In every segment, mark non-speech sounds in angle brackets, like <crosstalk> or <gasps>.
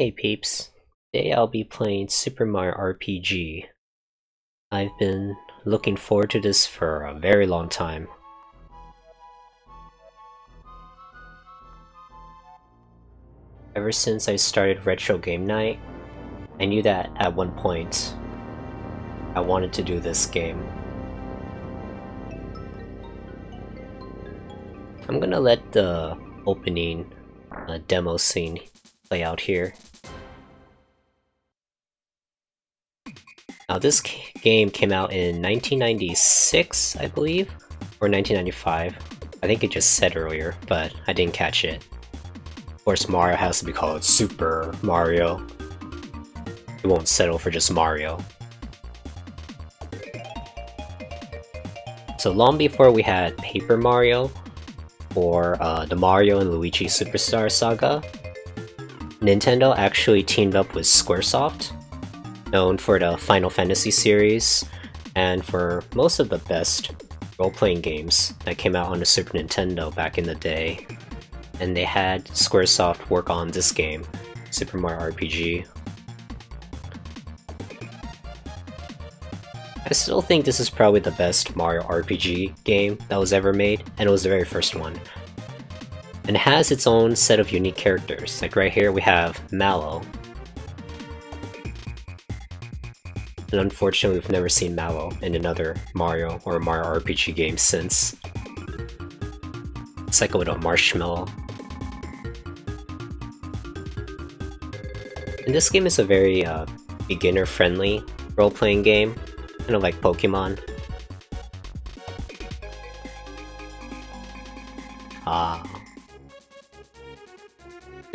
Hey peeps, today I'll be playing Super Mario RPG. I've been looking forward to this for a very long time. Ever since I started Retro Game Night, I knew that at one point I wanted to do this game. I'm gonna let the opening uh, demo scene play out here. Now this game came out in 1996, I believe, or 1995. I think it just said earlier, but I didn't catch it. Of course Mario has to be called Super Mario. It won't settle for just Mario. So long before we had Paper Mario, or uh, the Mario and Luigi Superstar Saga, Nintendo actually teamed up with Squaresoft, known for the Final Fantasy series, and for most of the best role-playing games that came out on the Super Nintendo back in the day. And they had Squaresoft work on this game, Super Mario RPG. I still think this is probably the best Mario RPG game that was ever made, and it was the very first one and it has its own set of unique characters. Like right here we have Mallow. And unfortunately we've never seen Mallow in another Mario or Mario RPG game since. It's like a little marshmallow. And this game is a very uh, beginner-friendly role-playing game, kind of like Pokemon.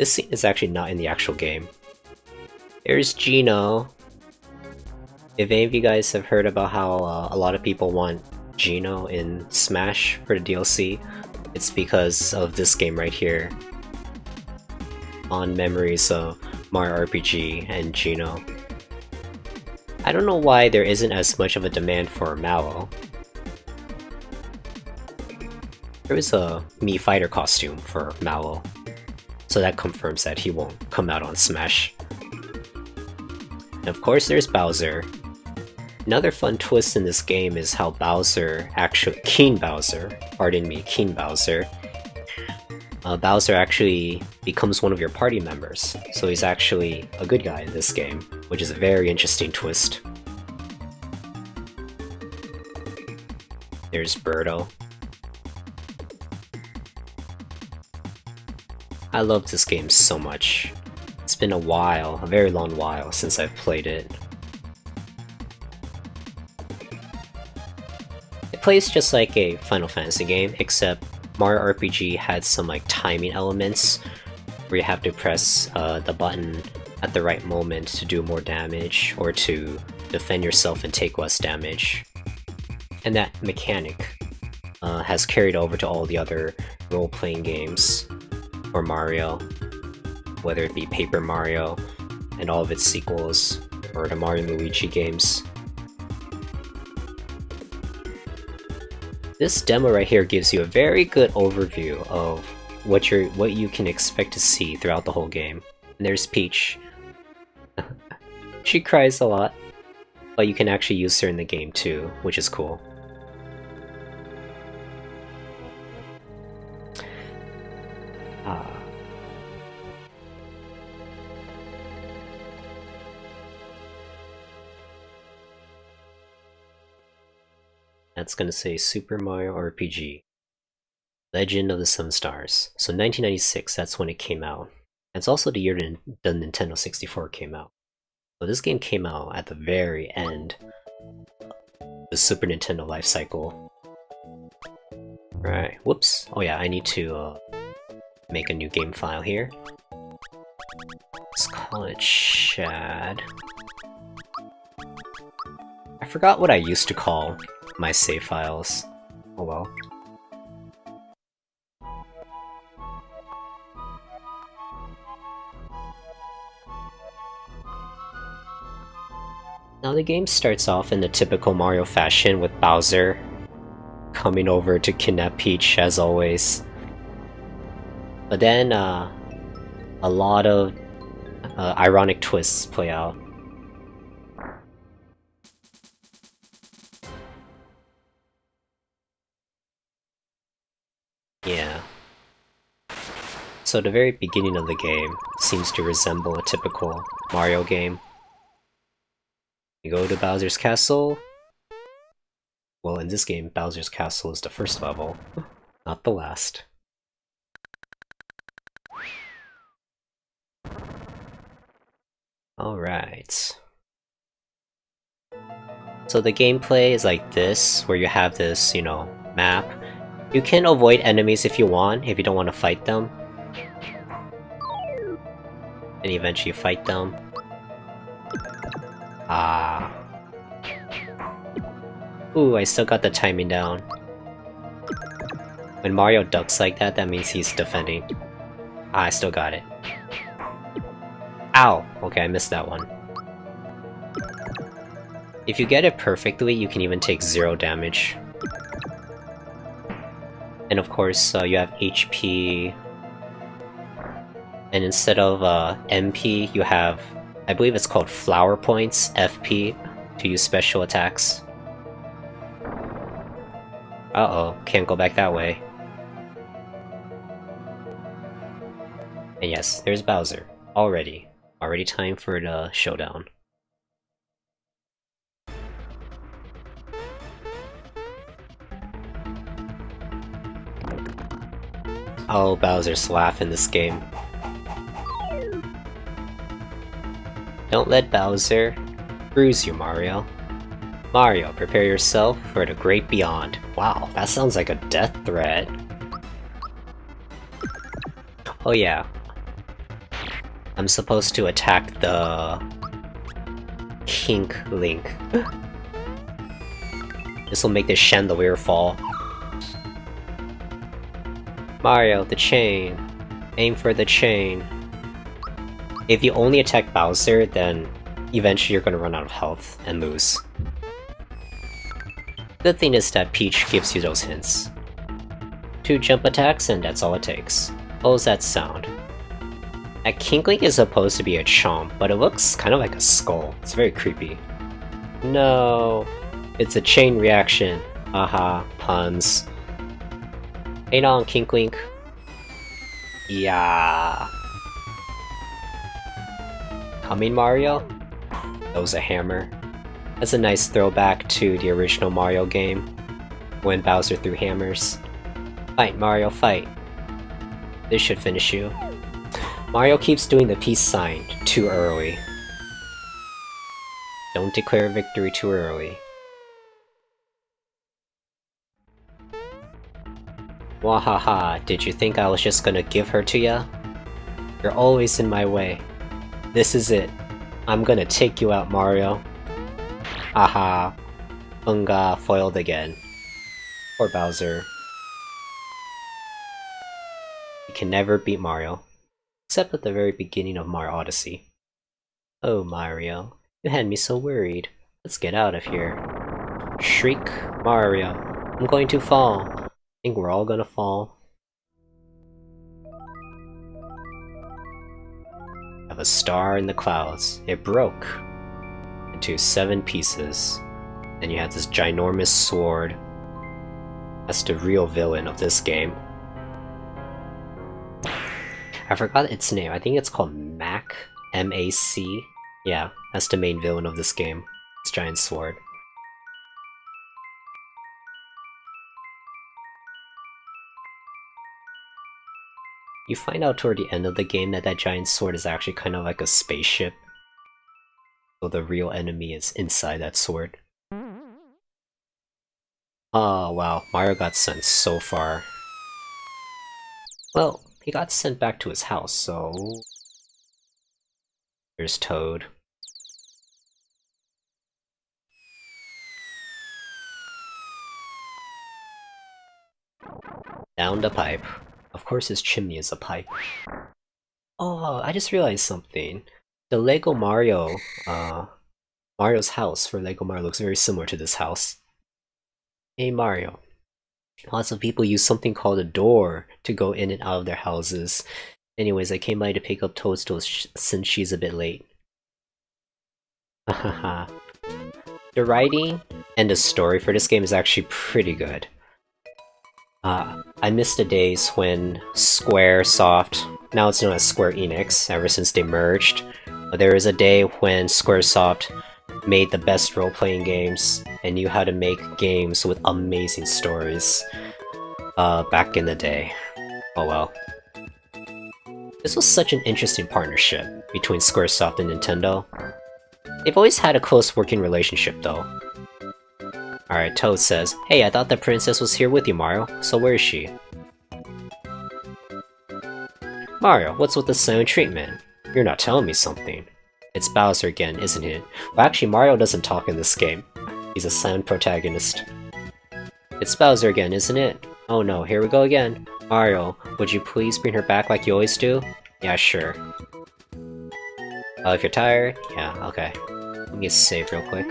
This scene is actually not in the actual game. There's Geno. If any of you guys have heard about how uh, a lot of people want Geno in Smash for the DLC, it's because of this game right here. On memories of Mario RPG and Geno. I don't know why there isn't as much of a demand for Mallow. There is a Mii Fighter costume for Mallow so that confirms that he won't come out on Smash. And of course there's Bowser. Another fun twist in this game is how Bowser, actually King Bowser, pardon me, King Bowser, uh, Bowser actually becomes one of your party members, so he's actually a good guy in this game, which is a very interesting twist. There's Birdo. I love this game so much. It's been a while, a very long while, since I've played it. It plays just like a Final Fantasy game, except Mario RPG had some like timing elements where you have to press uh, the button at the right moment to do more damage or to defend yourself and take less damage. And that mechanic uh, has carried over to all the other role-playing games or Mario, whether it be Paper Mario and all of its sequels, or the Mario Luigi games. This demo right here gives you a very good overview of what you're what you can expect to see throughout the whole game. And there's Peach. <laughs> she cries a lot, but you can actually use her in the game too, which is cool. That's gonna say Super Mario RPG. Legend of the Seven Stars. So 1996, that's when it came out. It's also the year the Nintendo 64 came out. So this game came out at the very end the Super Nintendo life cycle. Right, whoops. Oh yeah, I need to uh, make a new game file here. Let's call it Shad. I forgot what I used to call my save files. Oh well. Now the game starts off in the typical Mario fashion with Bowser coming over to kidnap Peach as always. But then, uh, a lot of uh, ironic twists play out. So the very beginning of the game seems to resemble a typical Mario game. You go to Bowser's Castle. Well, in this game, Bowser's Castle is the first level, not the last. Alright. So the gameplay is like this, where you have this, you know, map. You can avoid enemies if you want, if you don't want to fight them. And eventually fight them. Ah. Ooh, I still got the timing down. When Mario ducks like that, that means he's defending. Ah, I still got it. Ow! Okay, I missed that one. If you get it perfectly, you can even take zero damage. And of course, uh, you have HP... And instead of uh, MP, you have... I believe it's called Flower Points, FP, to use special attacks. Uh-oh, can't go back that way. And yes, there's Bowser, already. Already time for the showdown. Oh, Bowser's laugh in this game. Don't let Bowser bruise you, Mario. Mario, prepare yourself for the great beyond. Wow, that sounds like a death threat. Oh yeah, I'm supposed to attack the... Kink Link. <gasps> this will make the chandelier fall. Mario, the chain. Aim for the chain. If you only attack Bowser, then eventually you're gonna run out of health and lose. Good thing is that Peach gives you those hints. Two jump attacks and that's all it takes. What was that sound? A Kinklink is supposed to be a chomp, but it looks kind of like a skull. It's very creepy. No, it's a chain reaction. Aha, puns. Ain't on, Kinklink. Yeah. Coming, Mario? That was a hammer. That's a nice throwback to the original Mario game, when Bowser threw hammers. Fight, Mario, fight. This should finish you. Mario keeps doing the peace sign too early. Don't declare victory too early. Wahaha, did you think I was just gonna give her to ya? You're always in my way. This is it. I'm gonna take you out, Mario. Aha. Unga foiled again. Poor Bowser. He can never beat Mario except at the very beginning of Mario Odyssey. Oh, Mario, you had me so worried. Let's get out of here. Shriek, Mario. I'm going to fall. I think we're all gonna fall. Have a star in the clouds. It broke into seven pieces. And you have this ginormous sword. That's the real villain of this game. I forgot its name. I think it's called Mac. M-A-C. Yeah, that's the main villain of this game. It's giant sword. You find out toward the end of the game that that giant sword is actually kind of like a spaceship. So the real enemy is inside that sword. Oh wow, Mario got sent so far. Well, he got sent back to his house, so... Here's Toad. Down the pipe. Of course his chimney is a pipe. Oh, I just realized something. The Lego Mario, uh, Mario's house for Lego Mario looks very similar to this house. Hey Mario, Lots of people use something called a door to go in and out of their houses. Anyways, I came by to pick up Toadstool sh since she's a bit late. <laughs> The writing and the story for this game is actually pretty good. Uh, I miss the days when Squaresoft, now it's known as Square Enix, ever since they merged, but there was a day when Squaresoft made the best role-playing games and knew how to make games with amazing stories uh, back in the day. Oh well. This was such an interesting partnership between Squaresoft and Nintendo. They've always had a close working relationship though. Alright, Toad says, Hey, I thought the princess was here with you, Mario, so where is she? Mario, what's with the silent treatment? You're not telling me something. It's Bowser again, isn't it? Well, actually, Mario doesn't talk in this game. He's a silent protagonist. It's Bowser again, isn't it? Oh no, here we go again. Mario, would you please bring her back like you always do? Yeah, sure. Oh, if you're tired? Yeah, okay. Let me save real quick.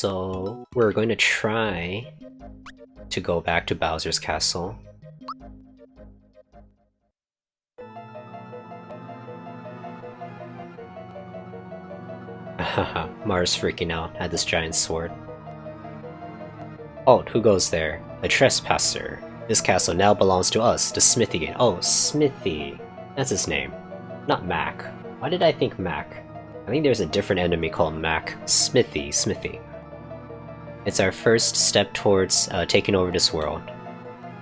So, we're going to try to go back to Bowser's castle. Haha, <laughs> Mars freaking out at this giant sword. Halt, who goes there? A trespasser. This castle now belongs to us, the Smithy. Oh, Smithy. That's his name. Not Mac. Why did I think Mac? I think there's a different enemy called Mac. Smithy, Smithy. It's our first step towards uh, taking over this world.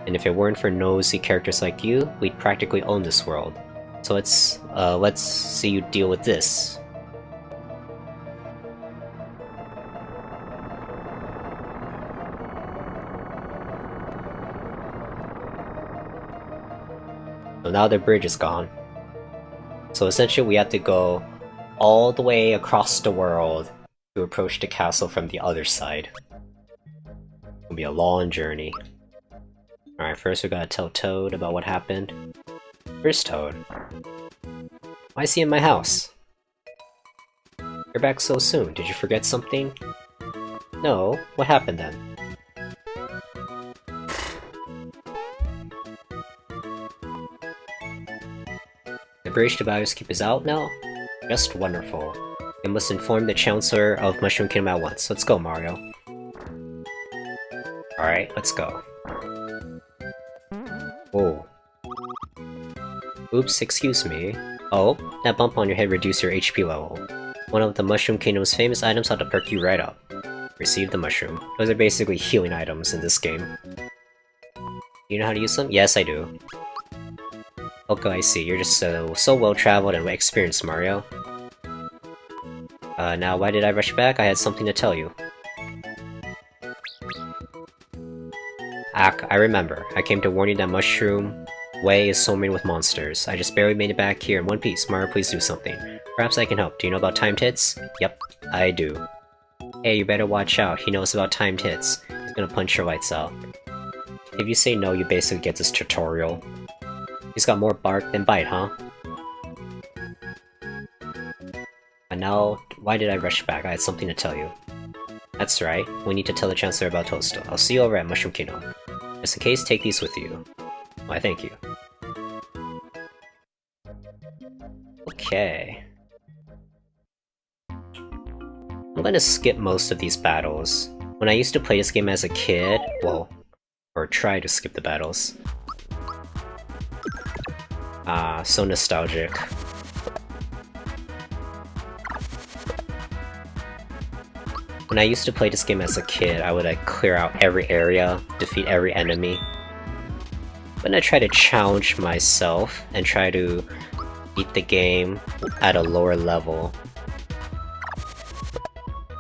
And if it weren't for nosy characters like you, we'd practically own this world. So let's, uh, let's see you deal with this. So now the bridge is gone. So essentially we have to go all the way across the world to approach the castle from the other side. It'll be a long journey. Alright, first we gotta tell Toad about what happened. Where's Toad? Why is he in my house? You're back so soon, did you forget something? No, what happened then? The bridge to Keep is out now? Just wonderful. I must inform the Chancellor of Mushroom Kingdom at once. Let's go, Mario. Alright, let's go. Whoa. Oops, excuse me. Oh, that bump on your head reduced your HP level. One of the Mushroom Kingdom's famous items ought to perk you right up. Receive the mushroom. Those are basically healing items in this game. You know how to use them? Yes, I do. Okay, I see. You're just so, so well-traveled and experienced, Mario. Uh, now why did I rush back? I had something to tell you. Ak, I remember. I came to warn you that Mushroom Way is swarming with monsters. I just barely made it back here in one piece. Mara, please do something. Perhaps I can help. Do you know about timed hits? Yep, I do. Hey, you better watch out. He knows about timed hits. He's gonna punch your lights out. If you say no, you basically get this tutorial. He's got more bark than bite, huh? And now, why did I rush back? I had something to tell you. That's right, we need to tell the Chancellor about Toadstool. I'll see you over at Mushroom Kingdom. Just in case, take these with you. Why, thank you. Okay. I'm gonna skip most of these battles. When I used to play this game as a kid, well, or try to skip the battles, Ah, so nostalgic. When I used to play this game as a kid, I would like clear out every area, defeat every enemy. But I try to challenge myself and try to beat the game at a lower level.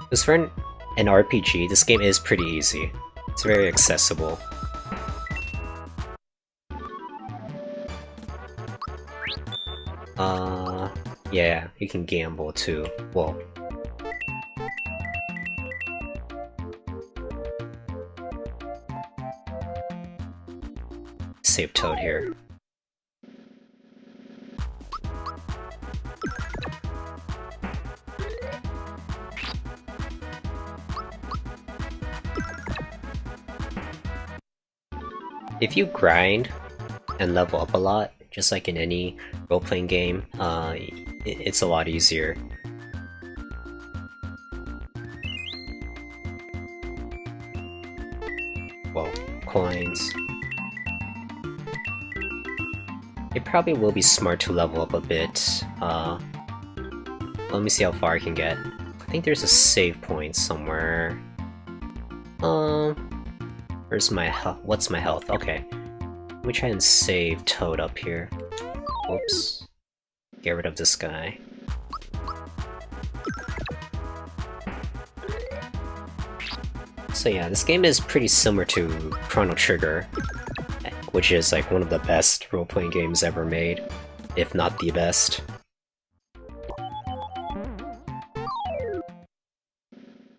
Because for an, an RPG, this game is pretty easy. It's very accessible. Uh, yeah, you can gamble too. Well, save Toad here. if you grind and level up a lot, just like in any role-playing game, uh, it's a lot easier. Whoa, coins. It probably will be smart to level up a bit. Uh, let me see how far I can get. I think there's a save point somewhere. Um, where's my health? What's my health? Okay. Let me try and save Toad up here. Oops. Get rid of this guy. So yeah, this game is pretty similar to Chrono Trigger, which is like one of the best role-playing games ever made, if not the best.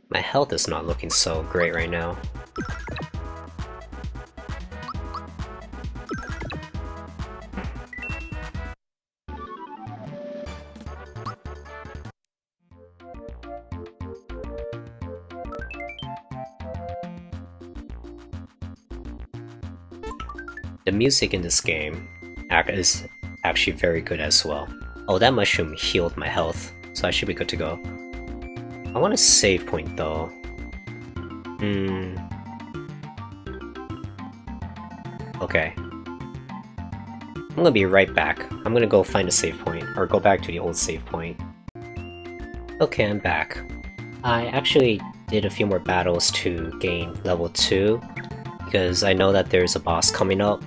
My health is not looking so great right now. Music in this game is actually very good as well. Oh, that mushroom healed my health, so I should be good to go. I want a save point though. Hmm. Okay. I'm gonna be right back. I'm gonna go find a save point, or go back to the old save point. Okay, I'm back. I actually did a few more battles to gain level 2, because I know that there's a boss coming up.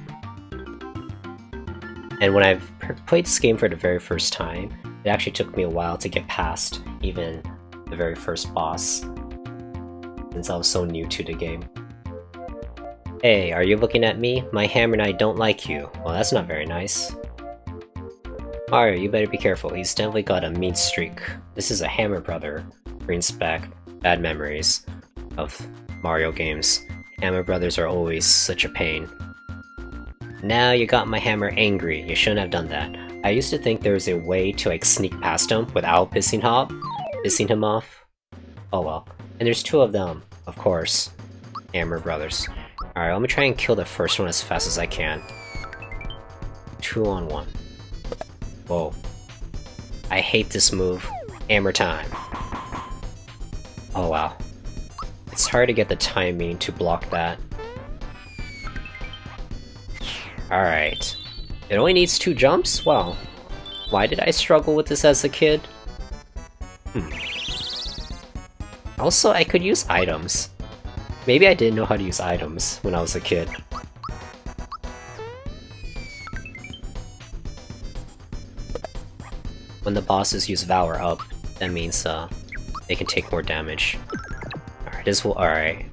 And when I've played this game for the very first time, it actually took me a while to get past even the very first boss, since I was so new to the game. Hey, are you looking at me? My hammer and I don't like you. Well, that's not very nice. Mario, you better be careful, he's definitely got a mean streak. This is a hammer brother. Brings back bad memories of Mario games. Hammer brothers are always such a pain. Now you got my hammer angry, you shouldn't have done that. I used to think there was a way to like sneak past him without pissing off, pissing him off. Oh well. And there's two of them, of course. Hammer Brothers. Alright, let me try and kill the first one as fast as I can. Two on one. Whoa. I hate this move. Hammer time. Oh wow. It's hard to get the timing to block that. Alright. It only needs two jumps? Well, why did I struggle with this as a kid? Hmm. Also, I could use items. Maybe I didn't know how to use items when I was a kid. When the bosses use Valor up, that means uh, they can take more damage. Alright, this will- alright.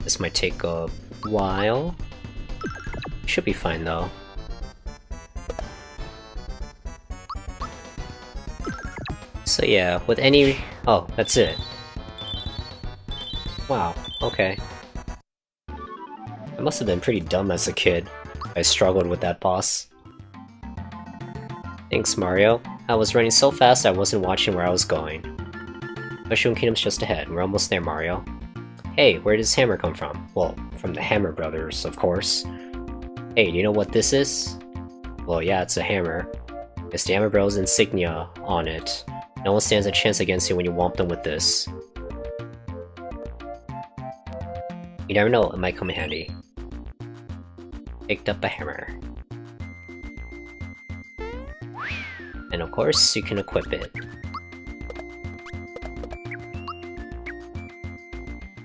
This might take a while. Should be fine though. So yeah, with any... Oh, that's it. Wow, okay. I must have been pretty dumb as a kid. I struggled with that boss. Thanks, Mario. I was running so fast I wasn't watching where I was going. Mushroom Kingdom's just ahead. We're almost there, Mario. Hey, where does hammer come from? Well, from the Hammer Brothers, of course. Hey, do you know what this is? Well, yeah, it's a hammer. It's the Hammer Bros insignia on it. No one stands a chance against you when you womp them with this. You never know, it might come in handy. Picked up a hammer. And of course, you can equip it.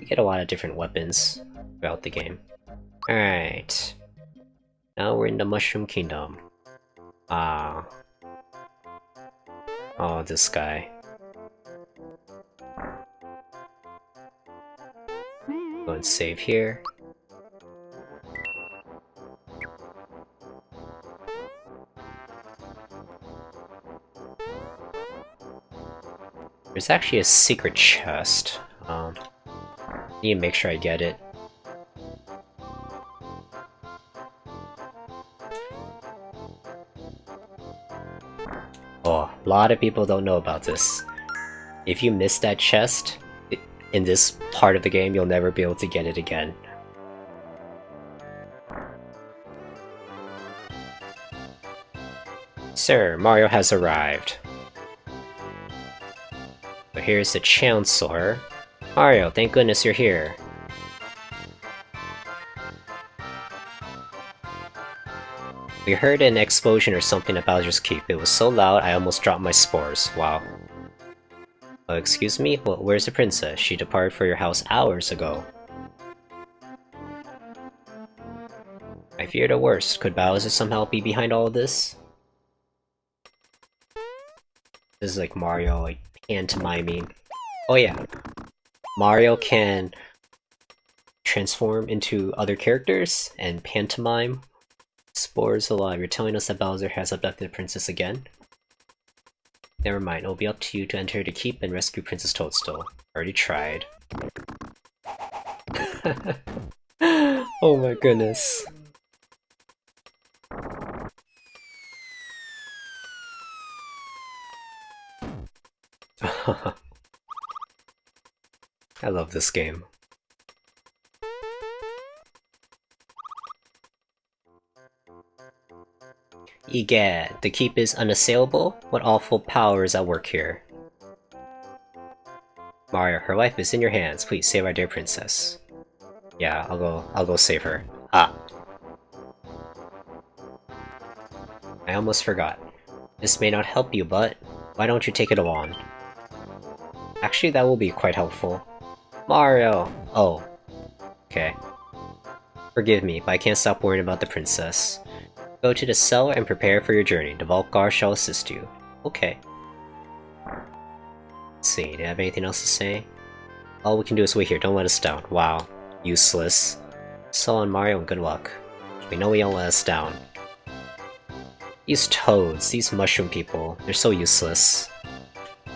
You get a lot of different weapons throughout the game. Alright. Now we're in the Mushroom Kingdom. Ah, Oh, this guy. Go and save here. There's actually a secret chest. Um, need to make sure I get it. lot of people don't know about this. If you miss that chest, in this part of the game, you'll never be able to get it again. Sir, Mario has arrived. But here's the Chancellor. Mario, thank goodness you're here. We heard an explosion or something at Bowser's Keep. It was so loud I almost dropped my spores. Wow. Uh, excuse me? Well, where's the princess? She departed for your house hours ago. I fear the worst. Could Bowser somehow be behind all of this? This is like Mario, like, pantomiming. Oh yeah. Mario can transform into other characters and pantomime Spores alive. You're telling us that Bowser has abducted the princess again? Never mind, it'll be up to you to enter the keep and rescue Princess Toadstool. Already tried. <laughs> oh my goodness. <laughs> I love this game. Egad, the keep is unassailable? What awful power is at work here? Mario, her life is in your hands. Please save our dear princess. Yeah, I'll go I'll go save her. Ah. I almost forgot. This may not help you, but why don't you take it along? Actually, that will be quite helpful. Mario! Oh. Okay. Forgive me, but I can't stop worrying about the princess. Go to the cellar and prepare for your journey. The Volcar shall assist you. Okay. Let's see, do you have anything else to say? All we can do is wait here, don't let us down. Wow. Useless. So on Mario and good luck. We know we don't let us down. These toads, these mushroom people, they're so useless. I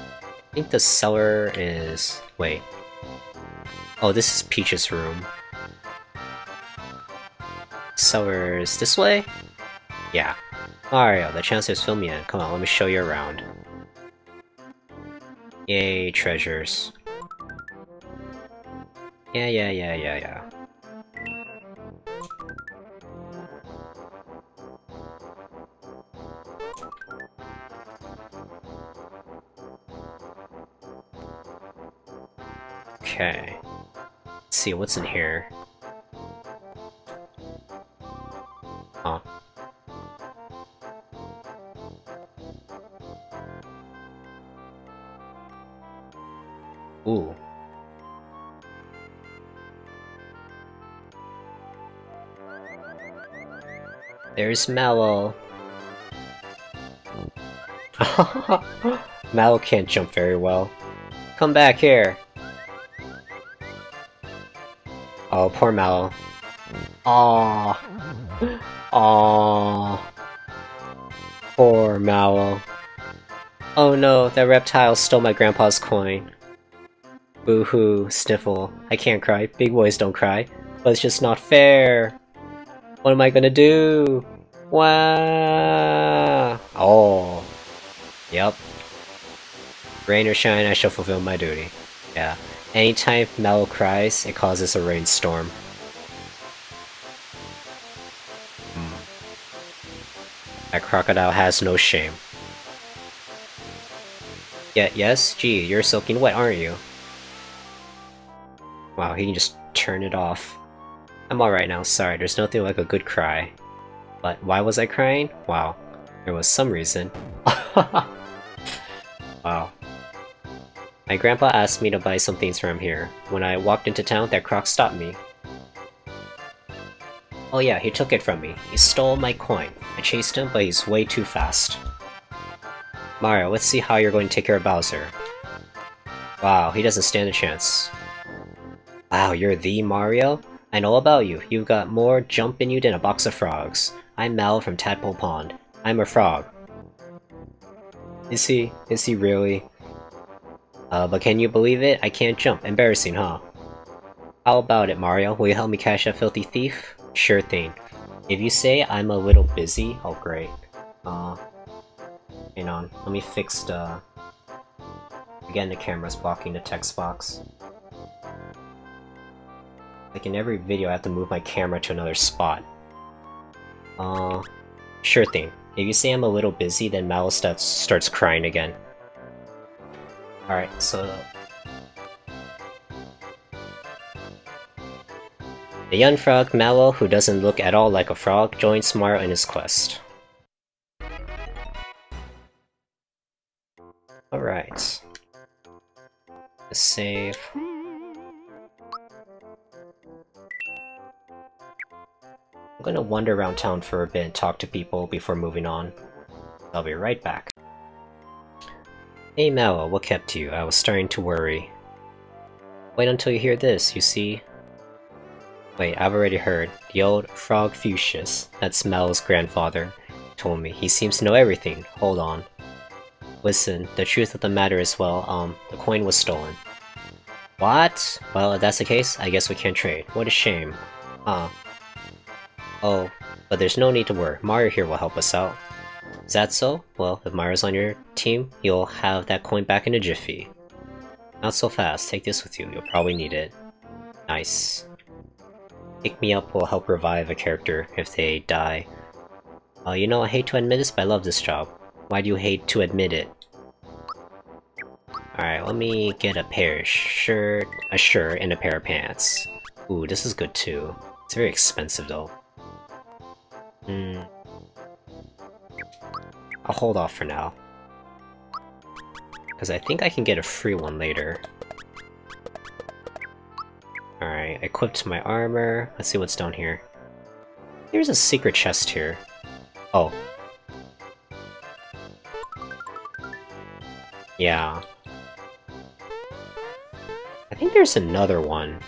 think the cellar is... wait. Oh, this is Peach's room. Cellar is this way? Yeah. Mario, the Chancellor's filming in. Come on, let me show you around. Yay, treasures. Yeah, yeah, yeah, yeah, yeah. Okay. Let's see, what's in here? There's Mallow. <laughs> Mallow can't jump very well. Come back here. Oh, poor Mallow. Aww. Aww. Poor Mallow. Oh no, that reptile stole my grandpa's coin. Boo-hoo, sniffle. I can't cry. Big boys don't cry. But it's just not fair. What am I gonna do? Wow. Oh. Yep. Rain or shine, I shall fulfill my duty. Yeah. Anytime Mallow cries, it causes a rainstorm. Hmm. That crocodile has no shame. Yeah, yes? Gee, you're soaking wet, aren't you? Wow, he can just turn it off. I'm alright now, sorry, there's nothing like a good cry. But why was I crying? Wow, there was some reason. <laughs> wow. My grandpa asked me to buy some things from here. When I walked into town, that croc stopped me. Oh yeah, he took it from me. He stole my coin. I chased him, but he's way too fast. Mario, let's see how you're going to take care of Bowser. Wow, he doesn't stand a chance. Wow, you're the Mario? I know about you. You've got more jump in you than a box of frogs. I'm Mel from Tadpole Pond. I'm a frog. Is he? Is he really? Uh, but can you believe it? I can't jump. Embarrassing, huh? How about it, Mario? Will you help me catch that filthy thief? Sure thing. If you say I'm a little busy... Oh, great. Uh... Hang on. Let me fix the... Again, the camera's blocking the text box. Like in every video I have to move my camera to another spot. Uh, sure thing. If you say I'm a little busy, then starts, starts crying again. Alright, so... The young frog, Mallow, who doesn't look at all like a frog, joins Mario in his quest. Alright. Save. I'm gonna wander around town for a bit and talk to people before moving on. I'll be right back. Hey Mallow, what kept you? I was starting to worry. Wait until you hear this, you see? Wait, I've already heard. The old Frogfucius, that's Mallow's grandfather, told me. He seems to know everything. Hold on. Listen, the truth of the matter is, well, um, the coin was stolen. What? Well, if that's the case, I guess we can't trade. What a shame. Huh. Oh, but there's no need to worry. Mario here will help us out. Is that so? Well, if Mario's on your team, you'll have that coin back in a jiffy. Not so fast. Take this with you. You'll probably need it. Nice. Pick me up will help revive a character if they die. Uh, you know, I hate to admit this, but I love this job. Why do you hate to admit it? Alright, let me get a pair of shirt, a shirt, and a pair of pants. Ooh, this is good too. It's very expensive though. Hmm. I'll hold off for now. Because I think I can get a free one later. Alright, equipped my armor. Let's see what's down here. There's a secret chest here. Oh. Yeah. I think there's another one.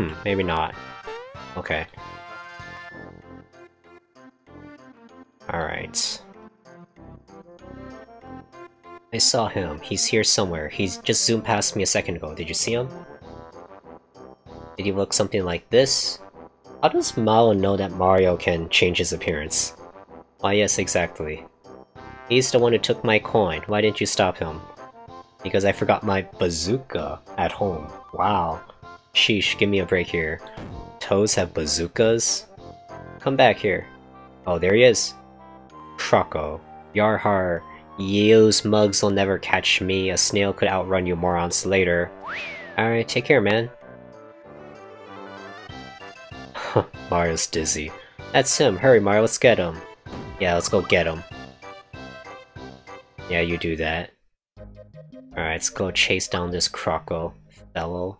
Hmm, maybe not. Okay. Alright. I saw him. He's here somewhere. He's just zoomed past me a second ago. Did you see him? Did he look something like this? How does Mallow know that Mario can change his appearance? Why yes, exactly. He's the one who took my coin. Why didn't you stop him? Because I forgot my bazooka at home. Wow. Sheesh, give me a break here. Toads have bazookas? Come back here. Oh, there he is. Croco. Yarhar. Yos mugs will never catch me. A snail could outrun you morons later. Alright, take care, man. Mario's dizzy. That's him. Hurry, Mario, let's get him. Yeah, let's go get him. Yeah, you do that. Alright, let's go chase down this Croco fellow.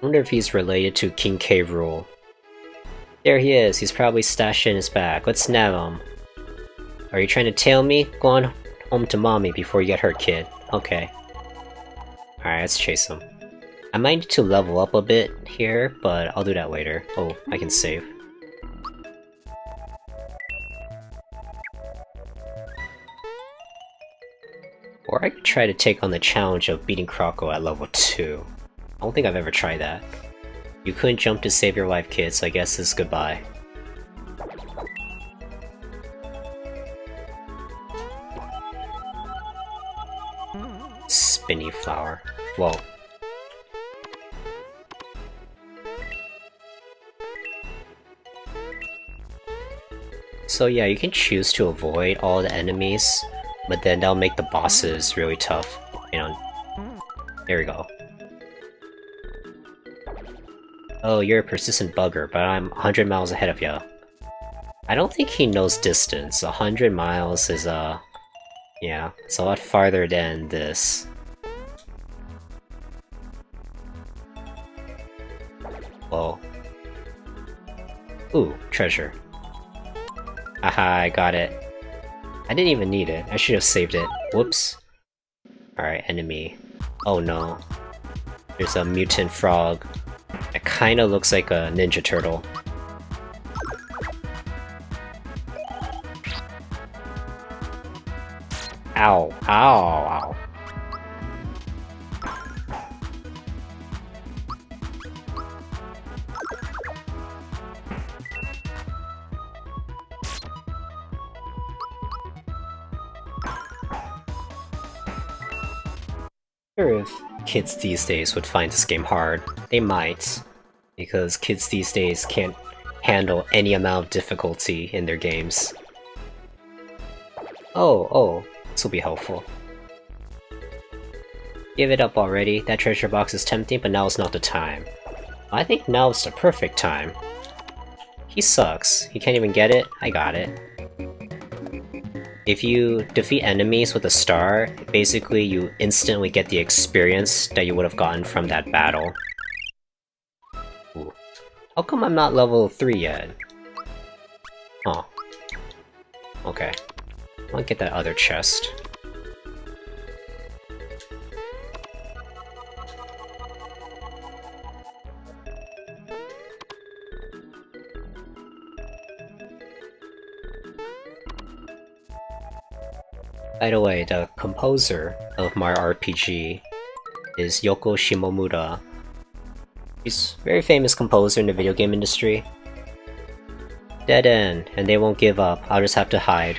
Wonder if he's related to King K. Rool. There he is, he's probably stashed in his bag. Let's nab him. Are you trying to tail me? Go on home to mommy before you get hurt, kid. Okay. Alright, let's chase him. I might need to level up a bit here, but I'll do that later. Oh, I can save. Or I could try to take on the challenge of beating Croco at level 2. I don't think I've ever tried that. You couldn't jump to save your life, kid, so I guess it's goodbye. Spinny flower. Whoa. So yeah, you can choose to avoid all the enemies, but then that'll make the bosses really tough. You know, there we go. Oh, you're a persistent bugger, but I'm 100 miles ahead of you. I don't think he knows distance. 100 miles is, uh, yeah, it's a lot farther than this. Whoa. Ooh, treasure. Aha, I got it. I didn't even need it. I should have saved it. Whoops. Alright, enemy. Oh no. There's a mutant frog. It kinda looks like a Ninja Turtle. Ow, ow, ow. Sure if kids these days would find this game hard. They might, because kids these days can't handle any amount of difficulty in their games. Oh, oh, this will be helpful. Give it up already, that treasure box is tempting, but now is not the time. I think now is the perfect time. He sucks. He can't even get it? I got it. If you defeat enemies with a star, basically you instantly get the experience that you would have gotten from that battle. How come I'm not level 3 yet? Oh. Okay. I'll get that other chest. By the way, the composer of my RPG is Yoko Shimomura. He's a very famous composer in the video game industry. Dead end, and they won't give up, I'll just have to hide.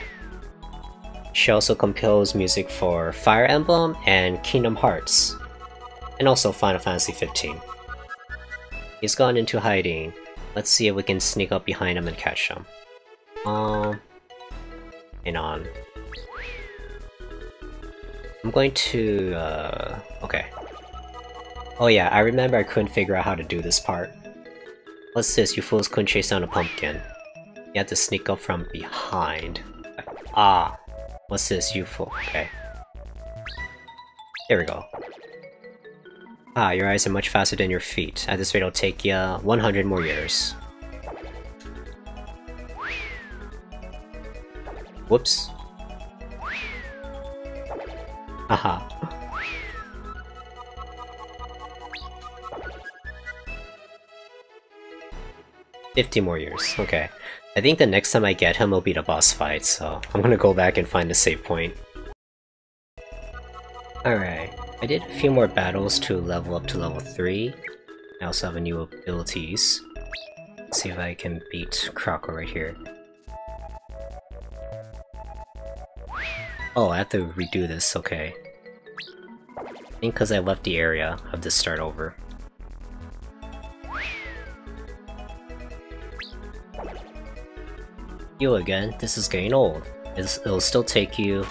She also composed music for Fire Emblem and Kingdom Hearts, and also Final Fantasy 15. He's gone into hiding. Let's see if we can sneak up behind him and catch him. Um, and on. I'm going to, uh, okay. Oh yeah, I remember I couldn't figure out how to do this part. What's this? You fools couldn't chase down a pumpkin. You had to sneak up from behind. Ah, what's this? You fool. Okay. There we go. Ah, your eyes are much faster than your feet. At this rate, it'll take you 100 more years. Whoops. Haha. 50 more years, okay. I think the next time I get him will be the boss fight, so I'm gonna go back and find the save point. Alright, I did a few more battles to level up to level 3. I also have a new abilities. Let's see if I can beat Croco right here. Oh, I have to redo this, okay. I think because I left the area, I have to start over. You again, this is getting old. It's, it'll still take you...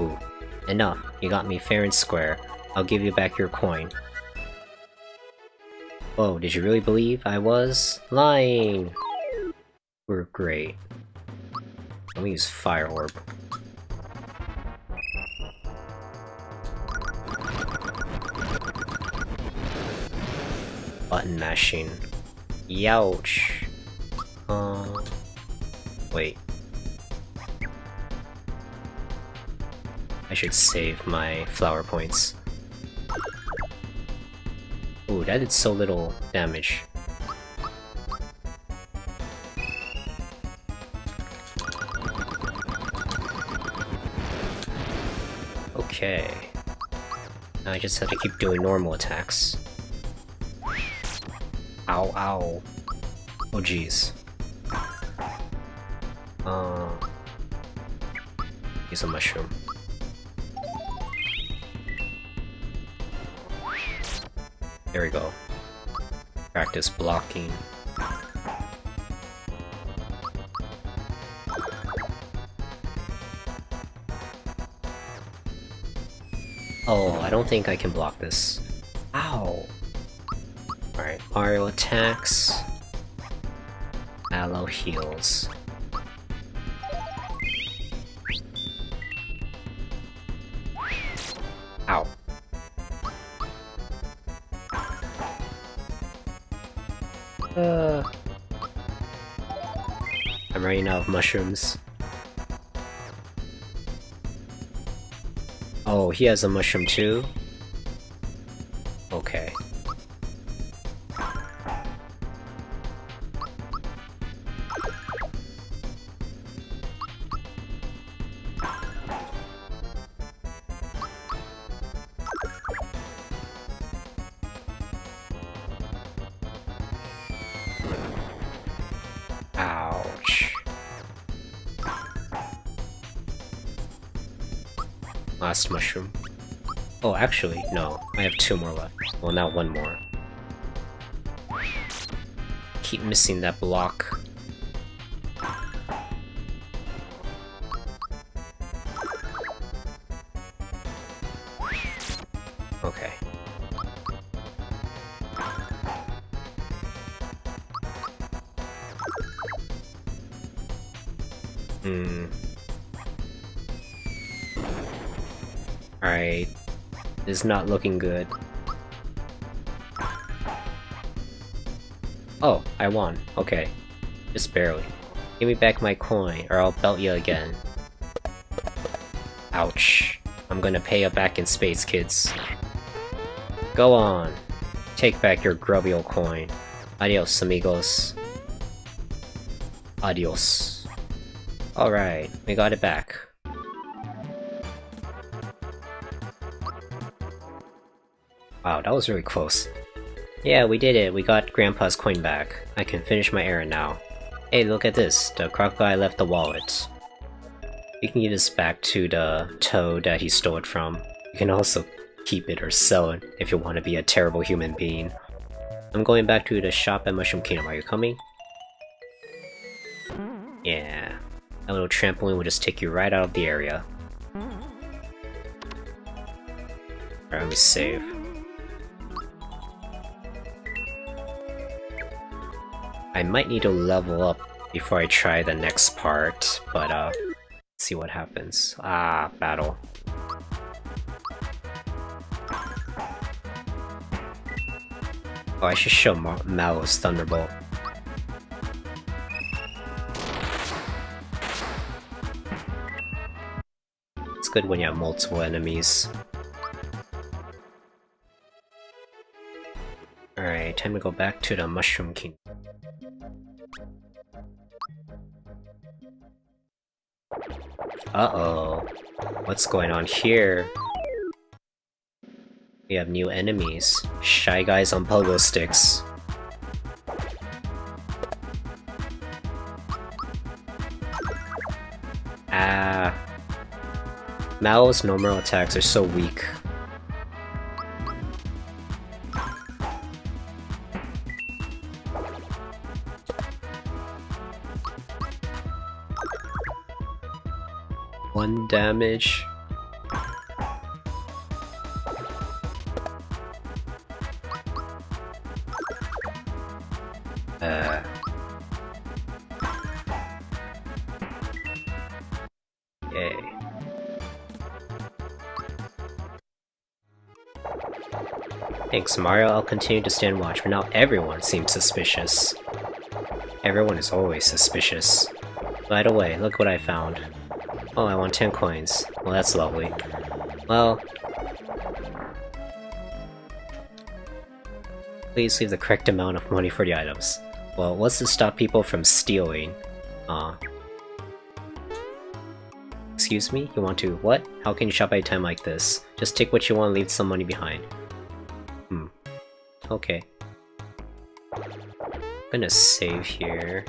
Ooh. Enough, you got me fair and square. I'll give you back your coin. Whoa, did you really believe I was lying? We're great. Let me use Fire Orb. Button mashing. Youch. Uh, wait. I should save my flower points. Ooh, that did so little damage. Okay. Now I just have to keep doing normal attacks. Ow, ow. Oh jeez. Uh, use a mushroom. There we go. Practice blocking. Oh, I don't think I can block this. Ow! Alright, Mario attacks. Mallow heals. Of mushrooms. Oh, he has a mushroom too? Mushroom. Oh, actually, no. I have two more left. Well, now one more. Keep missing that block. Okay. Hmm. Alright. This is not looking good. Oh, I won. Okay. Just barely. Give me back my coin, or I'll belt you again. Ouch. I'm gonna pay you back in space, kids. Go on. Take back your grubby old coin. Adios, amigos. Adios. Alright, we got it back. Was really close. Yeah, we did it. We got Grandpa's coin back. I can finish my errand now. Hey, look at this. The crocodile left the wallet. You can give this back to the toad that he stole it from. You can also keep it or sell it if you want to be a terrible human being. I'm going back to the shop at Mushroom Kingdom. Are you coming? Yeah. That little trampoline will just take you right out of the area. Alright, let me save. I might need to level up before I try the next part, but uh, see what happens. Ah, battle. Oh, I should show Ma Mallow's Thunderbolt. It's good when you have multiple enemies. Alright, time to go back to the Mushroom King. Uh-oh. What's going on here? We have new enemies. Shy guys on pogo sticks. Ah. Mallow's normal attacks are so weak. Damage. Uh. Yay. Thanks, Mario. I'll continue to stand watch, but now everyone seems suspicious. Everyone is always suspicious. By the way, look what I found. Oh, I want 10 coins. Well, that's lovely. Well... Please leave the correct amount of money for the items. Well, what's to stop people from stealing? Uh... Excuse me? You want to- what? How can you shop at a time like this? Just take what you want and leave some money behind. Hmm. Okay. I'm gonna save here.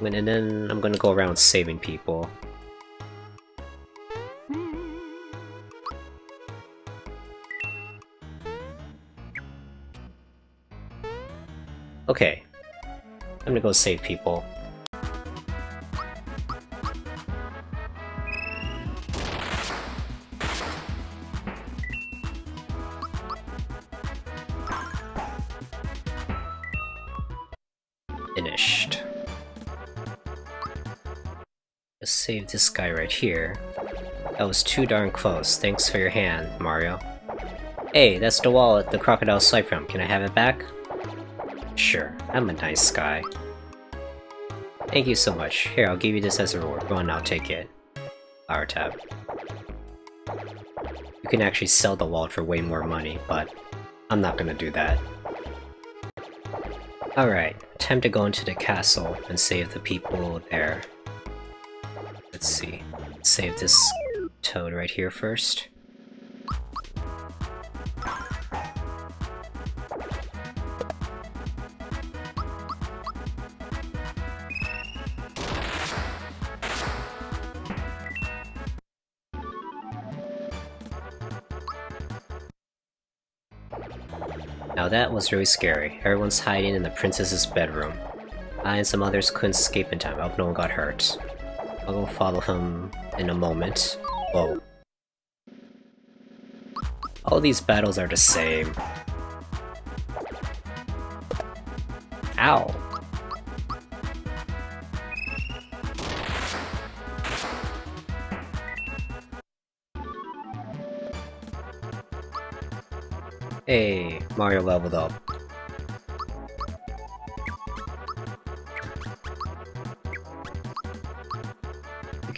And then I'm gonna go around saving people. Okay. I'm gonna go save people. This guy right here. That was too darn close. Thanks for your hand, Mario. Hey, that's the wallet the crocodile swiped from. Can I have it back? Sure, I'm a nice guy. Thank you so much. Here, I'll give you this as a reward. Go on now, take it. Power tab. You can actually sell the wallet for way more money, but I'm not gonna do that. Alright, time to go into the castle and save the people there. Let's see. Save this toad right here first. Now that was really scary. Everyone's hiding in the princess's bedroom. I and some others couldn't escape in time. I hope no one got hurt. I'll go follow him in a moment. Whoa. All these battles are the same. Ow! Hey, Mario leveled up.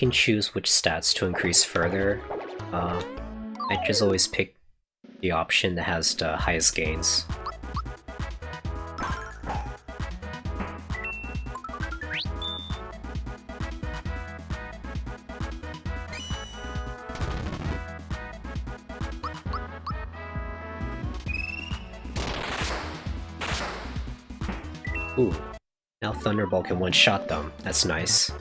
Can choose which stats to increase further. Uh, I just always pick the option that has the highest gains. Ooh, now Thunderbolt can one-shot them. That's nice.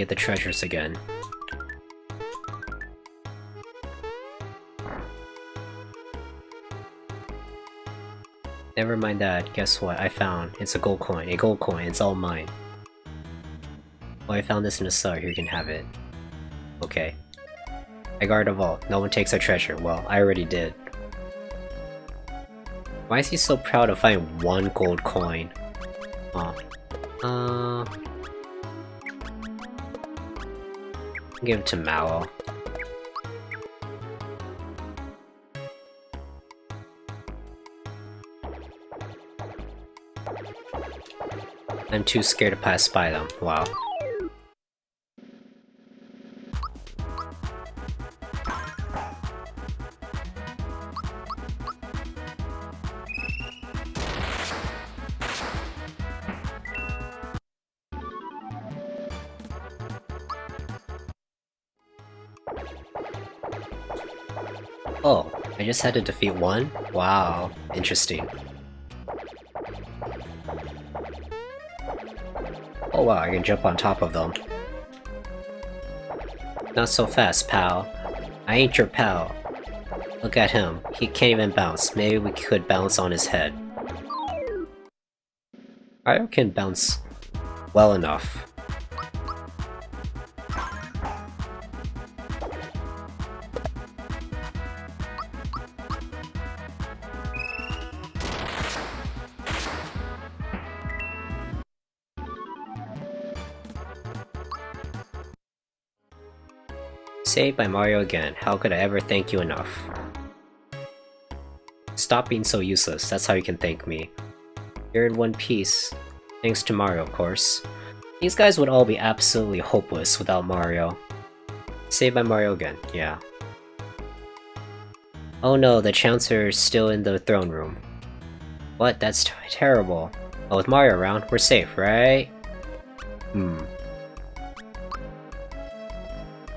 Get the treasures again. Never mind that, guess what? I found. It's a gold coin. A gold coin, it's all mine. Oh, I found this in a cellar, you can have it. Okay. I guard a vault. No one takes our treasure. Well, I already did. Why is he so proud of finding one gold coin? Oh. Uh... Give it to Mallow. I'm too scared to pass by them. Wow. Oh, I just had to defeat one? Wow, interesting. Oh wow, I can jump on top of them. Not so fast, pal. I ain't your pal. Look at him, he can't even bounce. Maybe we could bounce on his head. I can bounce well enough. Saved by Mario again. How could I ever thank you enough? Stop being so useless, that's how you can thank me. You're in one piece. Thanks to Mario, of course. These guys would all be absolutely hopeless without Mario. Saved by Mario again, yeah. Oh no, the Chancellor's still in the throne room. What? That's terrible. Well, with Mario around, we're safe, right? Hmm.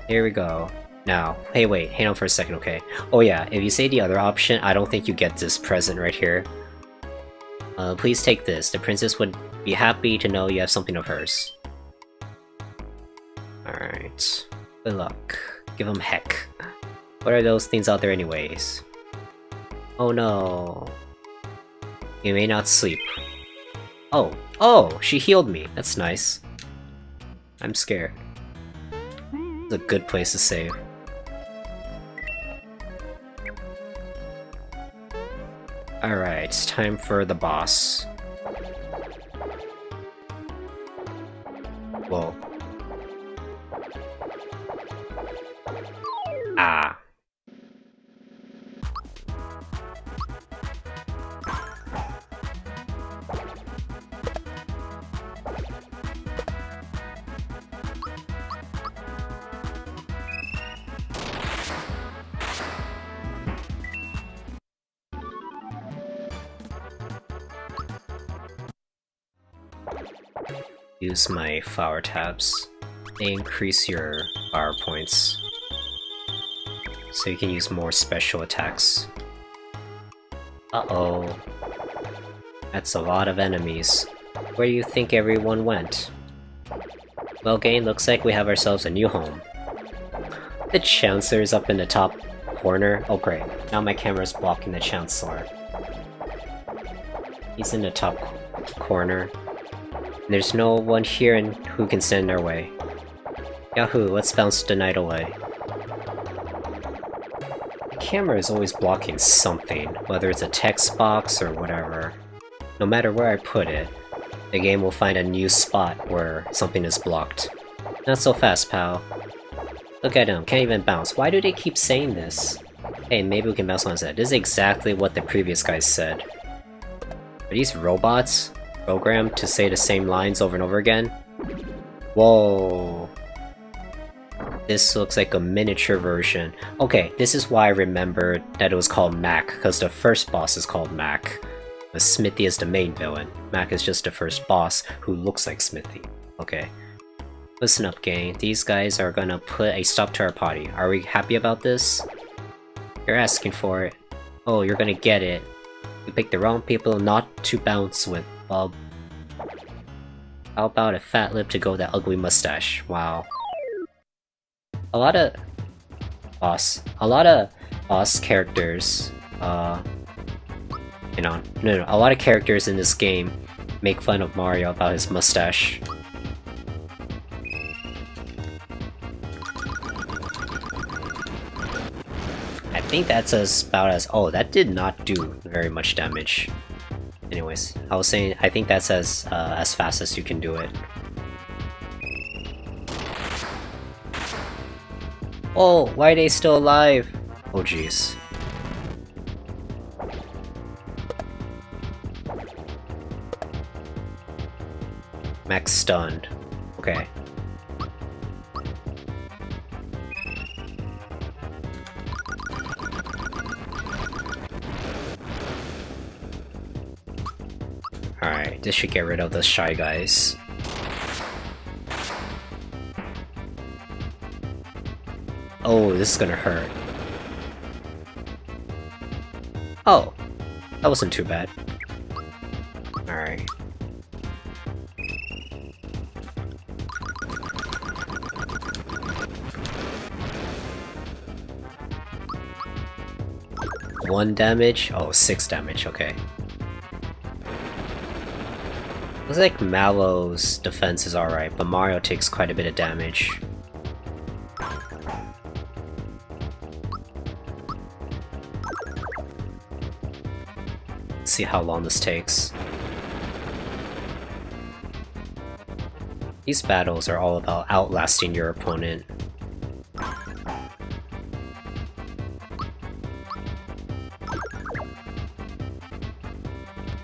Here we go. Now, hey wait, hang on for a second, okay? Oh yeah, if you say the other option, I don't think you get this present right here. Uh, please take this. The princess would be happy to know you have something of hers. Alright. Good luck. Give him heck. What are those things out there anyways? Oh no. You may not sleep. Oh. Oh! She healed me. That's nice. I'm scared. A good place to save. Alright, it's time for the boss. Flower tabs. They increase your power points. So you can use more special attacks. Uh-oh. That's a lot of enemies. Where do you think everyone went? Well, gang, looks like we have ourselves a new home. The Chancellor's up in the top corner. Oh great, now my camera's blocking the Chancellor. He's in the top corner. There's no one here and who can stand in our way. Yahoo, let's bounce the night away. The camera is always blocking something, whether it's a text box or whatever. No matter where I put it, the game will find a new spot where something is blocked. Not so fast, pal. Look at him, can't even bounce. Why do they keep saying this? Hey, maybe we can bounce on his head. This is exactly what the previous guys said. Are these robots? Programmed to say the same lines over and over again? Whoa. This looks like a miniature version. Okay, this is why I remember that it was called Mack, because the first boss is called Mack. Smithy is the main villain. Mack is just the first boss who looks like Smithy. Okay. Listen up, gang. These guys are gonna put a stop to our party. Are we happy about this? You're asking for it. Oh, you're gonna get it. You picked the wrong people not to bounce with, Bob. How about a fat lip to go with that ugly mustache? Wow. A lot of... Boss. A lot of boss characters, uh... You know, no, no, a lot of characters in this game make fun of Mario about his mustache. I think that's as about as- oh, that did not do very much damage. Anyways, I was saying, I think that's as, uh, as fast as you can do it. Oh, why they still alive? Oh jeez. Max stunned. Okay. This should get rid of the Shy Guys. Oh, this is gonna hurt. Oh, that wasn't too bad. Alright. One damage? Oh, six damage, okay. Looks like Mallow's defense is alright, but Mario takes quite a bit of damage. See how long this takes. These battles are all about outlasting your opponent.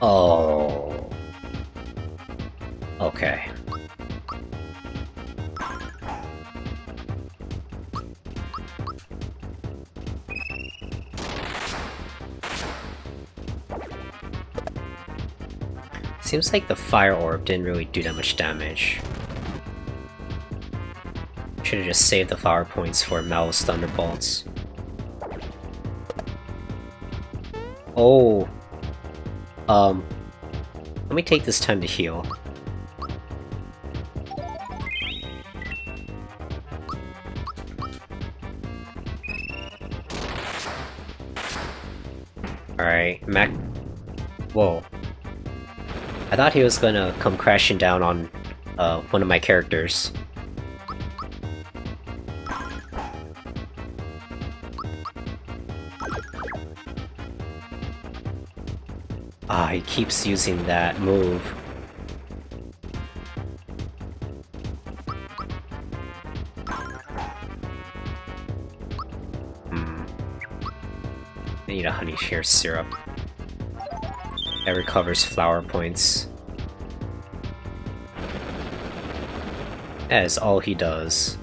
Oh. Seems like the fire orb didn't really do that much damage. Should've just saved the flower points for Mallow's Thunderbolts. Oh. Um. Let me take this time to heal. Alright, Mack... Whoa. I thought he was gonna come crashing down on uh, one of my characters. Ah, he keeps using that move. I need a honey share syrup. That recovers flower points. Is all he does.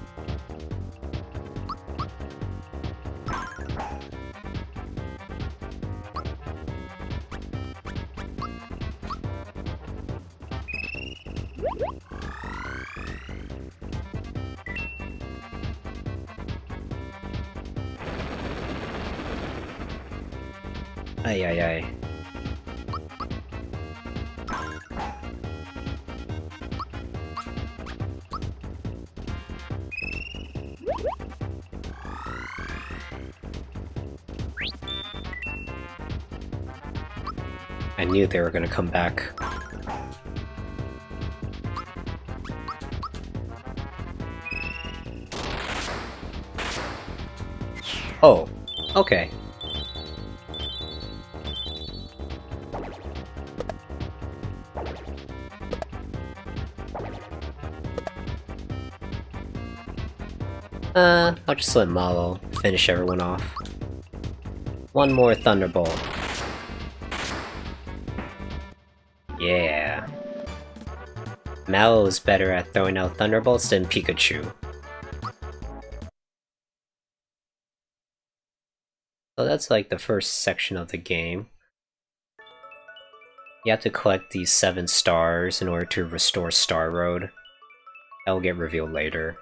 Knew gonna come back. Oh, okay. Uh, I'll just let Mallow finish everyone off. One more Thunderbolt. Mallow is better at throwing out Thunderbolts than Pikachu. So that's like the first section of the game. You have to collect these seven stars in order to restore Star Road. That will get revealed later.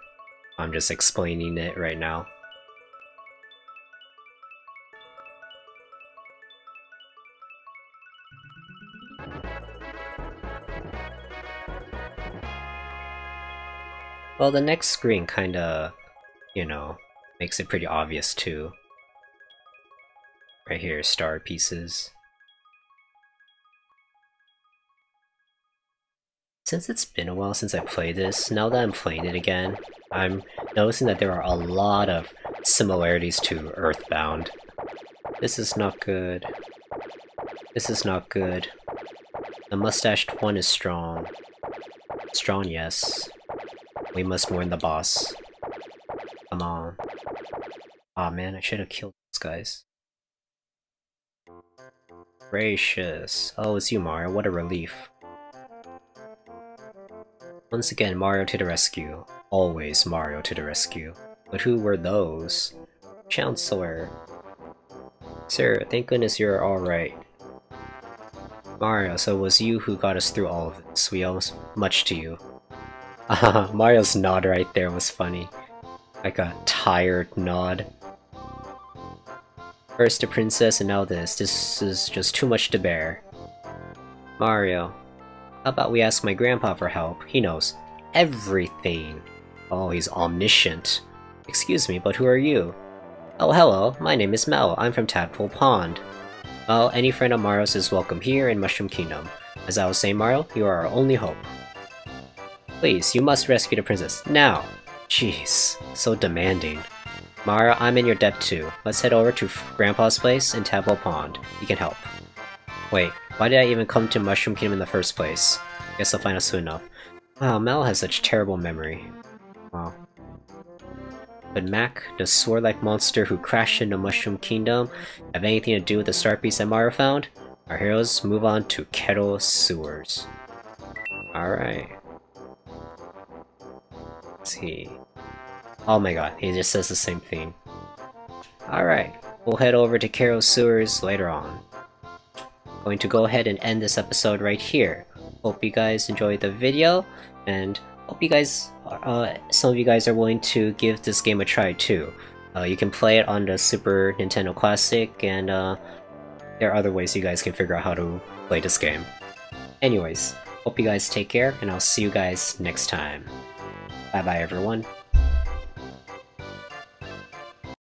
I'm just explaining it right now. Well, the next screen kinda, you know, makes it pretty obvious too. Right here, star pieces. Since it's been a while since I played this, now that I'm playing it again, I'm noticing that there are a lot of similarities to Earthbound. This is not good. This is not good. The mustached one is strong. Strong, yes. We must warn the boss. Come on. Aw oh, man, I should have killed those guys. Gracious. Oh, it's you, Mario. What a relief. Once again, Mario to the rescue. Always Mario to the rescue. But who were those? Chancellor. Sir, thank goodness you're alright. Mario, so it was you who got us through all of this. We owe much to you. <laughs> Mario's nod right there was funny. Like a tired nod. First the princess and now this. This is just too much to bear. Mario, how about we ask my grandpa for help? He knows everything. Oh, he's omniscient. Excuse me, but who are you? Oh, hello. My name is Mallow. I'm from Tadpole Pond. Well, any friend of Mario's is welcome here in Mushroom Kingdom. As I was saying, Mario, you are our only hope. Please, you must rescue the princess. Now! Jeez, so demanding. Mara, I'm in your debt too. Let's head over to Grandpa's place in Tadpole Pond. He can help. Wait, why did I even come to Mushroom Kingdom in the first place? Guess I'll find out soon enough. Wow, Mallow has such terrible memory. Wow. But Mack, the sword-like monster who crashed into Mushroom Kingdom, have anything to do with the star piece that Mario found? Our heroes move on to Kero Sewers. Alright. See. Oh my god, he just says the same thing. Alright, we'll head over to Kero Sewers later on going to go ahead and end this episode right here. Hope you guys enjoyed the video, and hope you guys, uh, some of you guys are willing to give this game a try too. Uh, you can play it on the Super Nintendo Classic, and uh, there are other ways you guys can figure out how to play this game. Anyways, hope you guys take care, and I'll see you guys next time. Bye bye everyone.